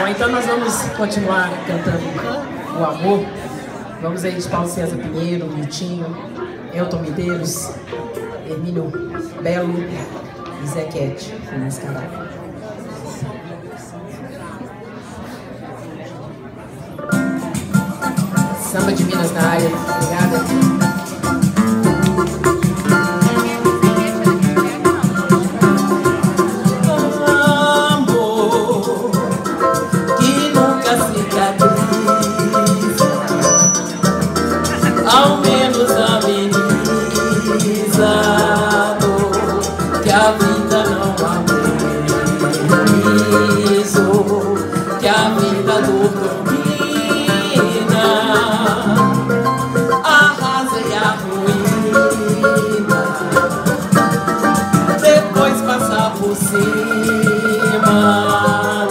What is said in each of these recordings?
Bom, então nós vamos continuar cantando o amor. Vamos aí de Paulo César Pinheiro, Miltinho, Elton Medeiros, Hermínio Belo e Zequete, canal. Samba de Minas na área. Obrigada. Ao menos amenizado que a vida não amenizou, que a vida dor domina, arrasa e a ruína, depois passar por cima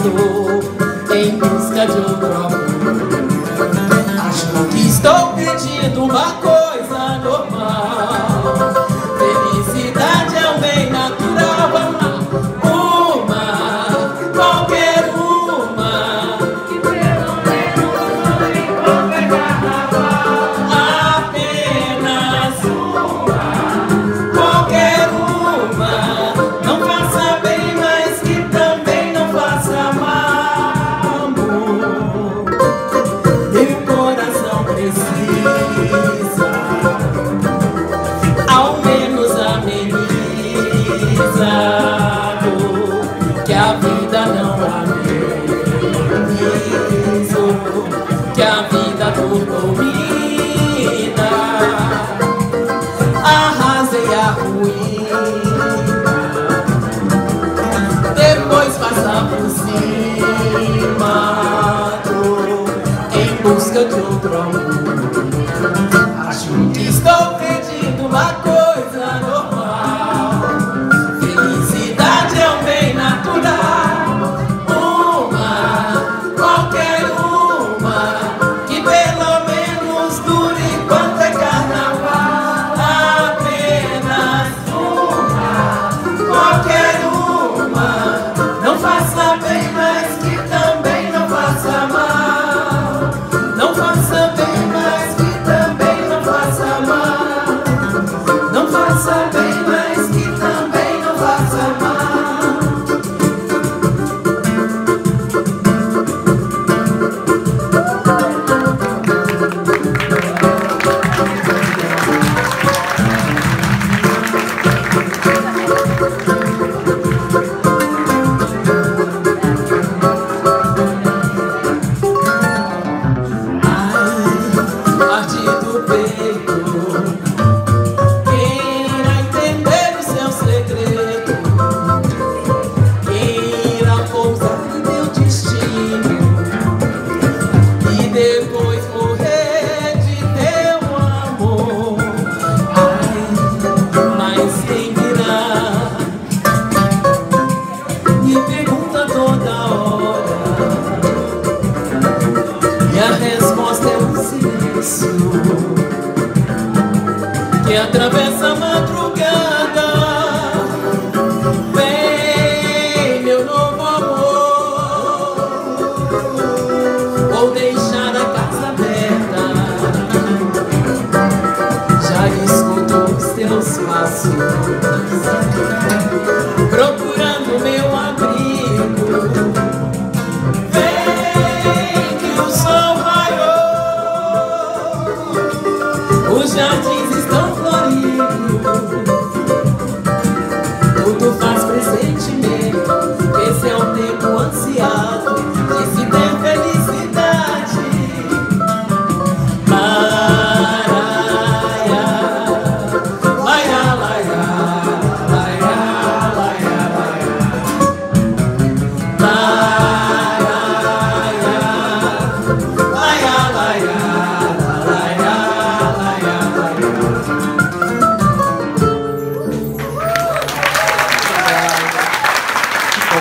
do, em busca de outro amor. Acho que estou pedindo uma coisa amenizou Que a vida dor domina Arrasei a ruína. Depois passar por cima Em busca de outro amor que atravessa a madrugada. Vem, meu novo amor. Vou deixar a casa aberta. Já escutou os teus passos.